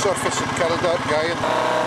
the surface in Canada, Guy.